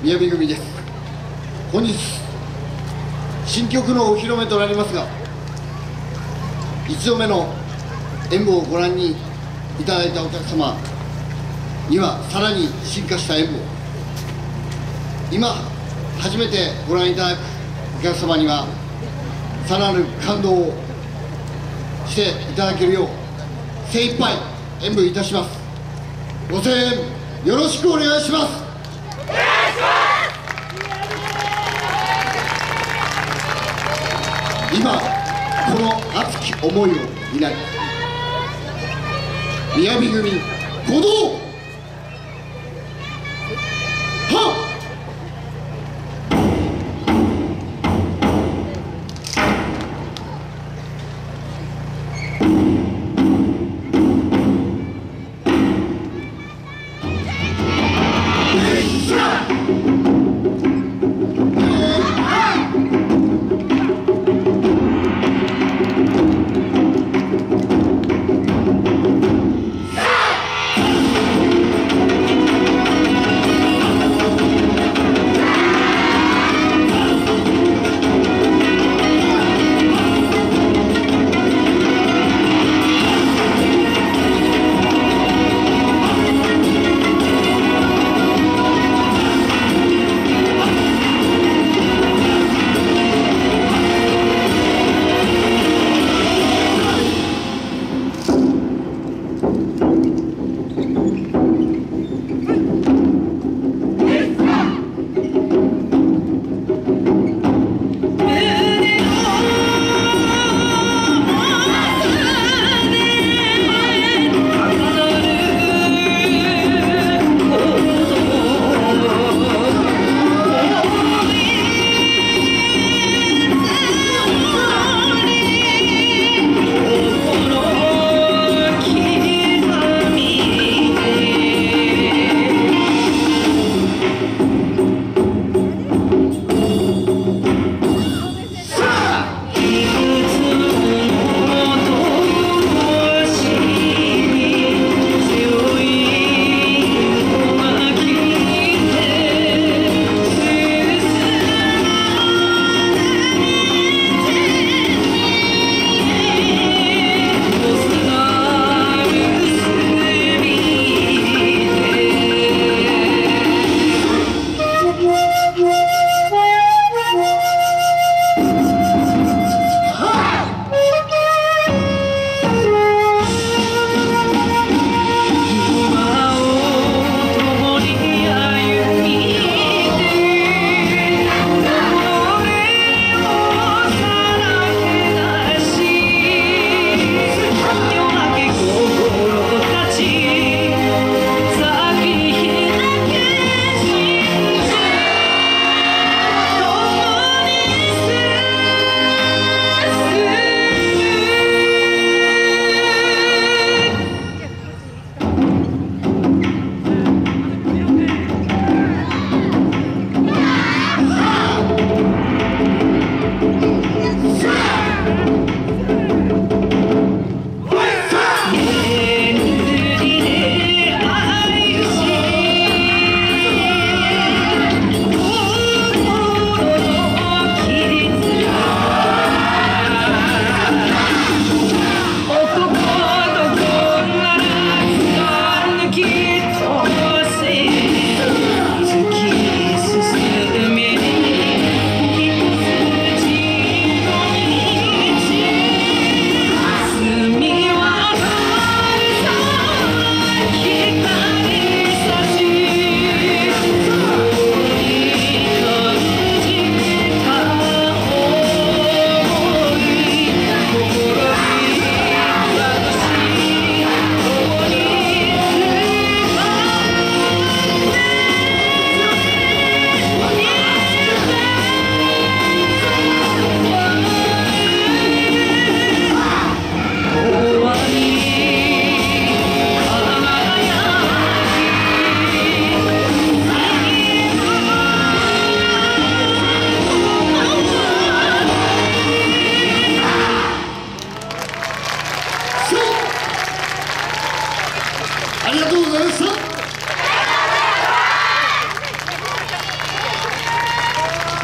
宮城組です。本日新曲のお披露目となりますが1度目の演舞をご覧にいただいたお客様にはさらに進化した演舞を今初めてご覧いただくお客様にはさらなる感動をしていただけるよう精一杯演舞いたします。ご声援よろしくお願いします。今この熱き思いを担い宮城組鼓動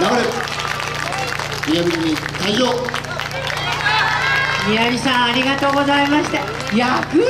頑張れ宮城組退場。宮城さんありがとうございました。役